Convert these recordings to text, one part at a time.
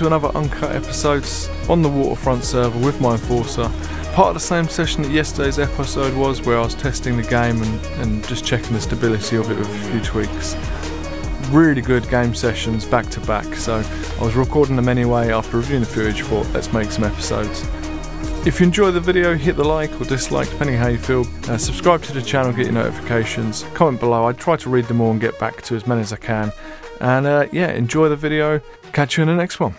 to another Uncut episode on the Waterfront server with my Enforcer. Part of the same session that yesterday's episode was, where I was testing the game and, and just checking the stability of it with a few tweaks. Really good game sessions back to back, so I was recording them anyway after reviewing the footage, thought let's make some episodes. If you enjoy the video, hit the like or dislike, depending how you feel. Uh, subscribe to the channel, get your notifications. Comment below, I try to read them all and get back to as many as I can. And uh, yeah, enjoy the video. Catch you in the next one.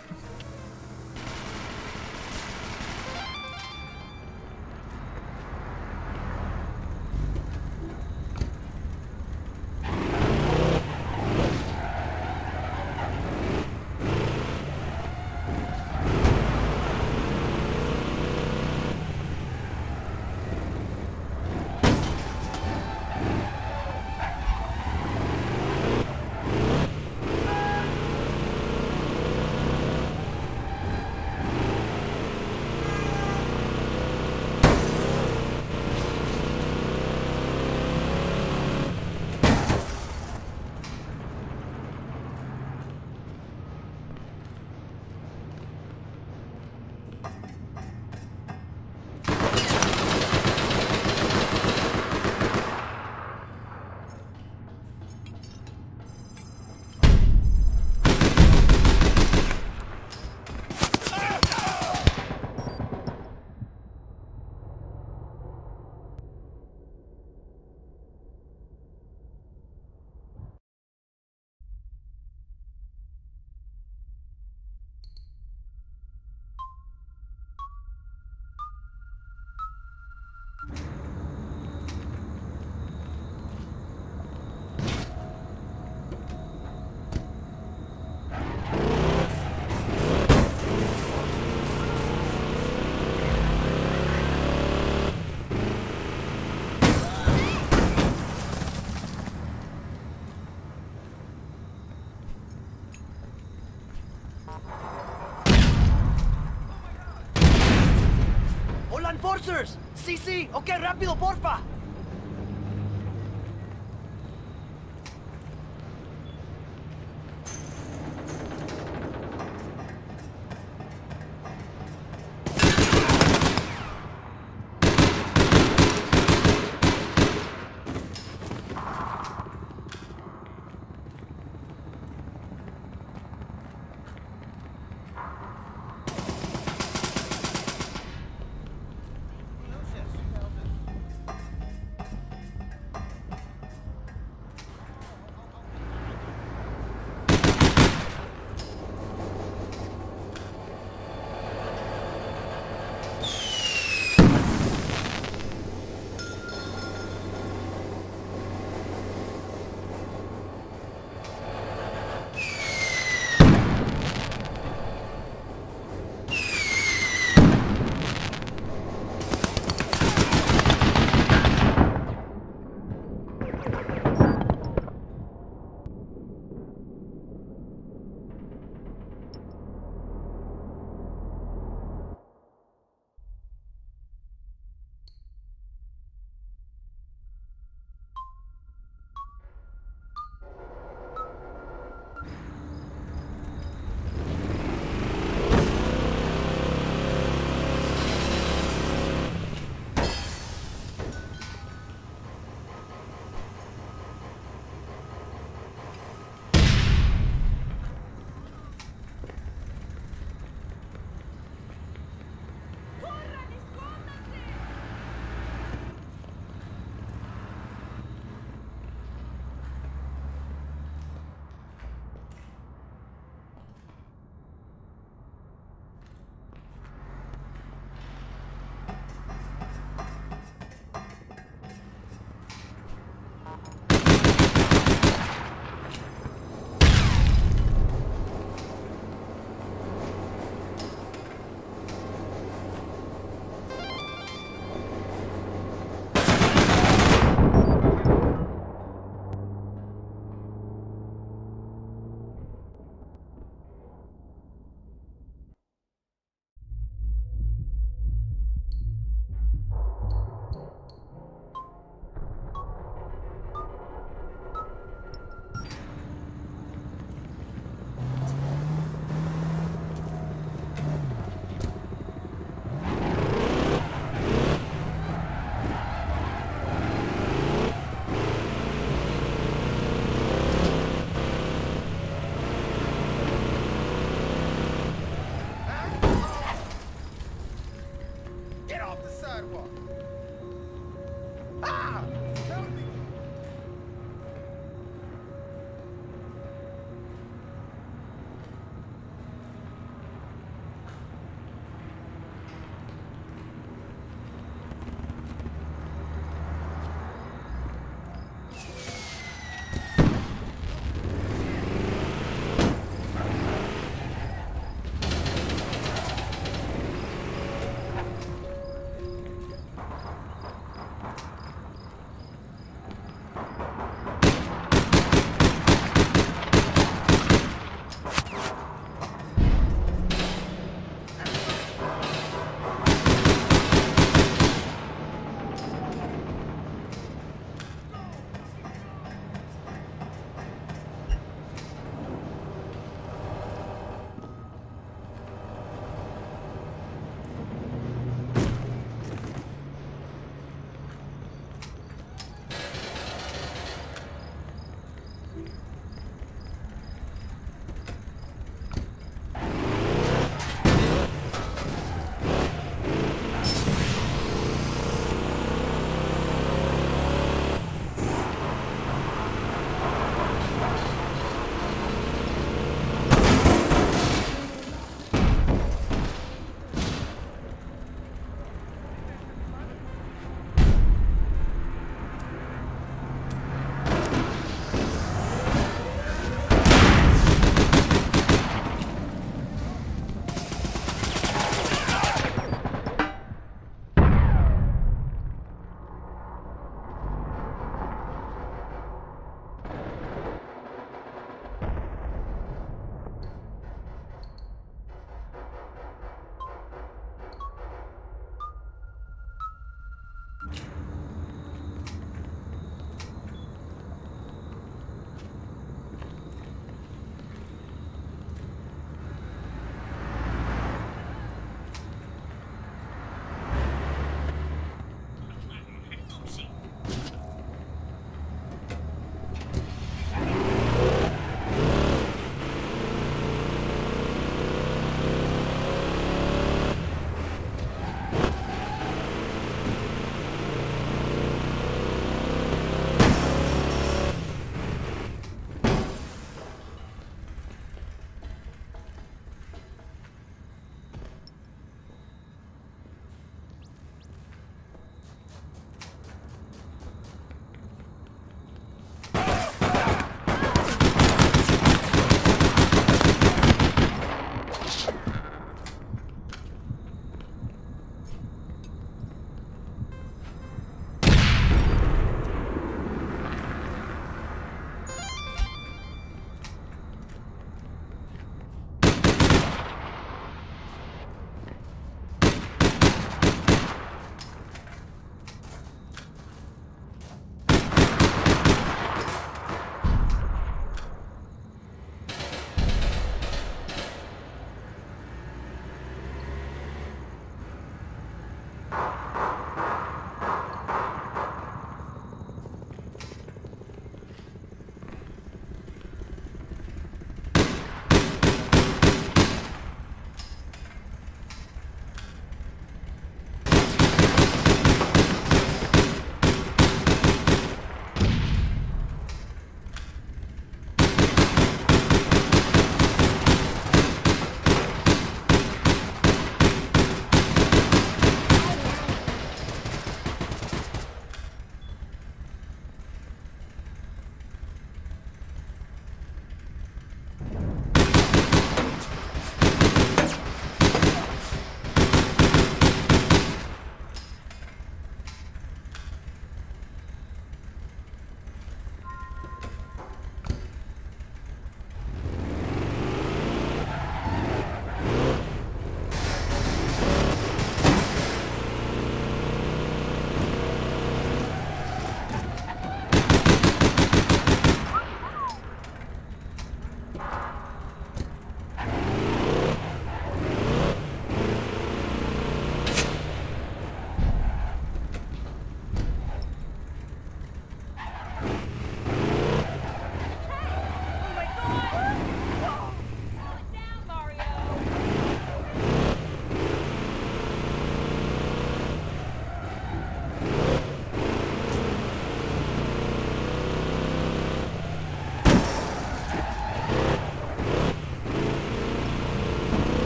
Enforcers! Sí, sí, ok, rápido, porfa.